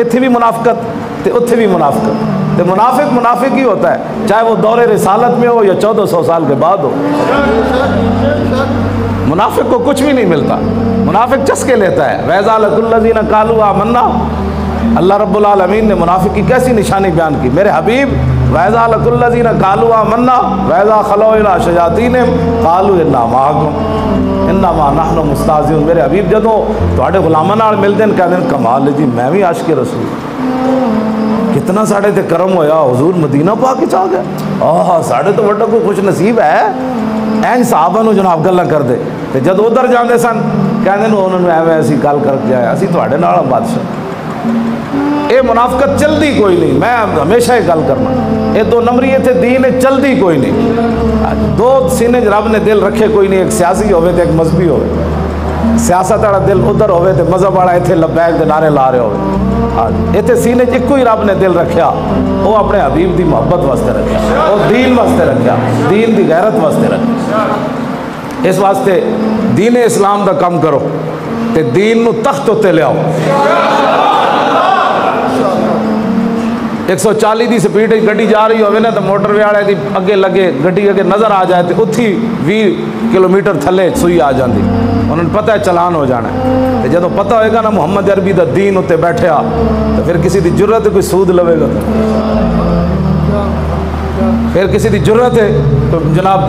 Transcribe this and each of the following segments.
इतने भी मुनाफकत तो उत्थे भी मुनाफकत। तो मुनाफिक मुनाफिक ही होता है। चाहे वो दौरे रिसालत में हो या चौदह सौ साल के बाद हो। मुनाफिक को कुछ भी नहीं मिलता। मुनाफिक चस्के लेता है। वैज़ा लकुल्लजीन कालू मन्ना अल्लाह रब्बुल आलमीन ने मुनाफिक की कैसी निशानी बयान की? मेरे हबीब वैज़ा लकुल्लजीन कालू आमन्ना, वैज़ा खलो इला शजाती कालू इन्ना माहकुम, इन्ना मा नहनु मुस्ताजीन मेरे हबीब जदों थोड़े गुलामा नाल मिलदे न कहते कमाल जी, मैं भी आशिक रसूल। कितना साढ़े ते करम होया, हुजूर मदीना पा चा गए गया। आह, साढ़े तो वड्डा कोई खुश नसीब है। एन साहबा नु जनाब गल्ला कर दे ते जद उधर जांदे सन कहते उन्होंने एवं असी गल करके आया, असी थोड़े नाल बादशाह। ये मुनाफकत चलती कोई नहीं, मैं हमेशा ये गल करना। ये दो नंबरी थे दीन चलती कोई नहीं। दो सीने रब ने दिल रखे कोई नहीं, एक सियासी होवे तो एक मजहबी हो सियासत वाला दिल उधर होवे तो मज़हब वाला इतने लबैक के नारे ला रहे हो हाँ, इतने सीने एको ही रब ने दिल रखा वो अपने हबीब की मुहब्बत वास्ते रखा वो दीन वास्ते रखा दीन की गैरत वास्ते रखा इस वास्ते दीन इस्लाम का काम करो तो दीन तख्त उत्ते लियाओ 140 ਦੀ ਸਪੀਡ 'ਚ ਗੱਡੀ ਜਾ ਰਹੀ ਹੋਵੇ ਨਾ ਤਾਂ ਮੋਟਰਵੇ ਵਾਲੇ ਦੀ ਅੱਗੇ ਲੱਗੇ ਗੱਡੀ ਅੱਗੇ ਨਜ਼ਰ ਆ ਜਾਏ ਤੇ ਉੱਥੇ 20 ਕਿਲੋਮੀਟਰ ਥੱਲੇ ਸੂਈ ਆ ਜਾਂਦੀ ਉਹਨਾਂ ਨੂੰ ਪਤਾ ਹੈ ਚਲਾਨ ਹੋ ਜਾਣਾ ਤੇ ਜਦੋਂ ਪਤਾ ਹੋਏਗਾ ਨਾ ਮੁਹੰਮਦ ਅਰਬੀ ਦਾ ਦੀਨ ਉੱਤੇ ਬੈਠਿਆ ਤਾਂ ਫਿਰ ਕਿਸੇ ਦੀ ਜ਼ਰੂਰਤ ਕੋਈ ਸੂਦ ਲਵੇਗਾ फिर किसी की जरूरत है तो जनाब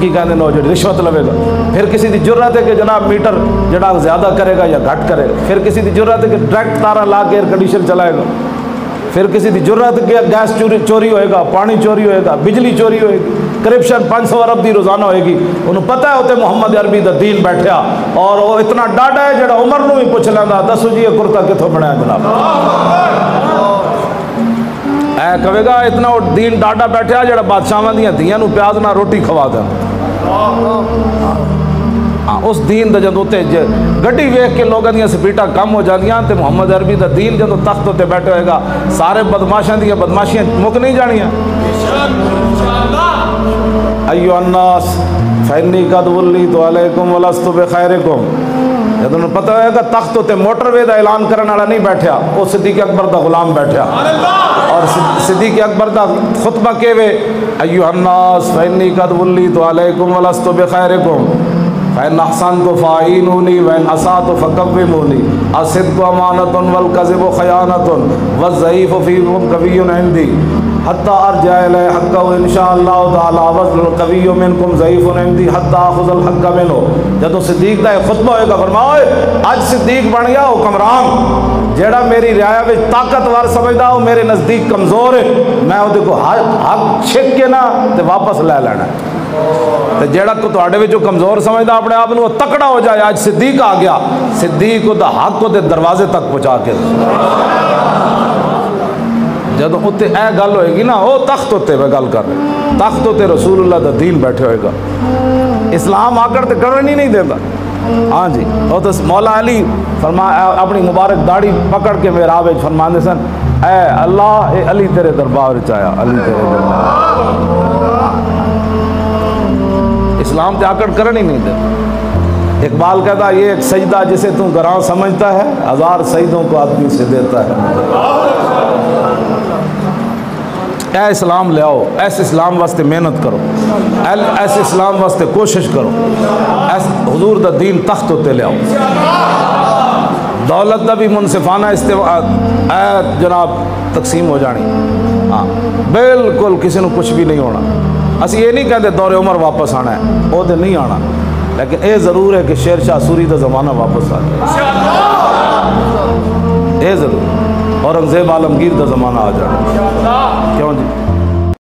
की कहते नो जी रिश्वत लवेगा फिर किसी की जरूरत है कि जनाब मीटर जनाब ज़्यादा करेगा या घट करेगा फिर किसी की जरूरत है कि डायरेक्ट तारा ला के एयर कंडीशन चलाएगा फिर किसी की ज़रूरत गैस चोरी चोरी होएगा, पानी चोरी होएगा, बिजली चोरी होएगी करप्शन पाँच सौ अरब की रोज़ाना होएगी। उन्होंने पता है उतने मुहम्मद अरबी का दीन बैठा और वो इतना डाटा है जो उमर में भी पूछ लगा दसो जी ये कुर्ता कितों बनाया जनाब? ऐ कहेगा इतना दीन डाटा बैठा जो बादशाह दियाँ धियाँ प्याज ना रोटी खवा दें ਉਸ ਦੀਨ ਦਾ ਜਦੋਂ ਉੱਤੇ ਗੱਡੀ ਵੇਖ ਕੇ ਲੋਕਾਂ ਦੀਆਂ ਸਪੀਡਾਂ ਕਮ ਹੋ ਜਾਂਦੀਆਂ ਤੇ ਮੁਹੰਮਦ ਅਰਬੀ ਦਾ ਦੀਨ ਜਦੋਂ ਤਖਤ ਉੱਤੇ ਬੈਠਾ ਹੋਏਗਾ ਸਾਰੇ ਬਦਮਾਸ਼ਾਂ ਦੀਆਂ ਬਦਮਾਸ਼ੀਆਂ ਮੁੱਕ ਨਹੀਂ ਜਾਣੀਆਂ अयो अन्नास फैनी कद वल्ली तो अलैकुम वलस्तु बखैरिकुम जब उन्हें पता होगा तख्त उत्ते मोटरवे का ऐलान करने वाला नहीं बैठा वो सिद्दीक अकबर का गुलाम बैठा और सिद्दीक अकबर का खुतबा के वे अयो अन्नास फैनी कद वल्ली तो अलैकुम वलस्तु बखैरिकुम फ़ैन अहसन तो फ़ाइनूनी वैन असा तो फ़कवमूनी असिद को अमानत वल कज़िब ख़यानत व ज़ईफ़ फ़ी कवी हिंदी हत्ता अर्जाल हक कवी मिनकुम ज़ईफ़ हिंदी हत्ता खुजल हक मिनो जदों सिद्दीक का खुतबा होएगा फरमाओ अज सिद्दीक बन गया हुक्मरान जेड़ा मेरी रियाया में ताकतवर समझदा वो मेरे नज़दीक कमज़ोर है मैं वो हक छिक के ना तो वापस लै लेना तो जेड़ा कमज़ोर समझदा अपने आप में तकड़ा हो जाए। अज सिद्दीक आ गया। सिद्दीक को हक को दरवाजे तक पहुँचा के उत्ते ए गल होएगी ना वो तख्त उत्ते मैं गल कर तख्त उत्ते रसूलुल्लाह का दीन बैठे होएगा। इस्लाम आकर तो करन ही नहीं देता हाँ जी वो तो मौला अली फरमा अपनी मुबारक दाढ़ी पकड़ के मेरा फरमाते सन ए अल्लाह अली तेरे दरबार च आया, अली तेरे दरबार इस्लाम ते आकड़ करन ही नहीं देता इकबाल कहता, ये एक सजदा जिसे तू गरां समझता है, हज़ार सईदों को आदमी से देता है। ऐ इस्लाम ले आओ, ऐसे इस्लाम वास्ते मेहनत करो ऐसे इस्लाम वास्ते कोशिश करो, ऐस हजूर दा दीन तख्त होते ले आओ। दौलत का भी मुनसिफाना इस्तेमाल जनाब तकसीम हो जानी। हाँ बिल्कुल किसी को कुछ भी नहीं होना। असं ये नहीं कहते दौरे उम्र वापस आना है। वो तो नहीं आना। लेकिन यह ज़रूर है कि शेर शाह सूरी का ज़माना वापस आ जाए। ये ज़रूर। औरंगज़ेब आलमगीर का ज़माना आ जाए। क्यों जी?